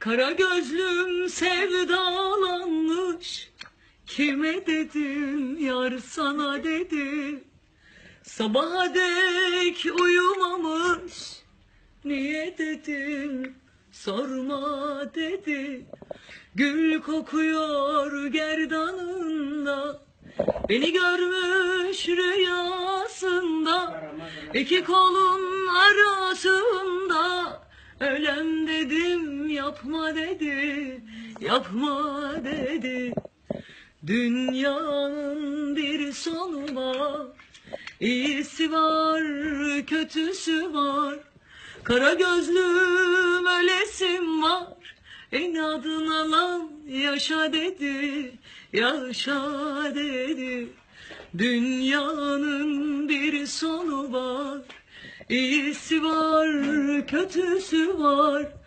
Kara gözlüm sevdalanmış. Kime dedim yar sana dedim. Sabaha dek uyumamış. Niye dedim sorma dedi Gül kokuyor gerdanında. Beni görmüş rüyasında. İki kolun arasında. Ölem dedim yapma dedi Yapma dedi. Dünyanın bir sonu var İyisi var kötüsü var. Kara gözlüm ölesim var İnadına lan yaşa dedi Yaşa dedi. Dünyanın bir sonu var İyisi var kötüsü var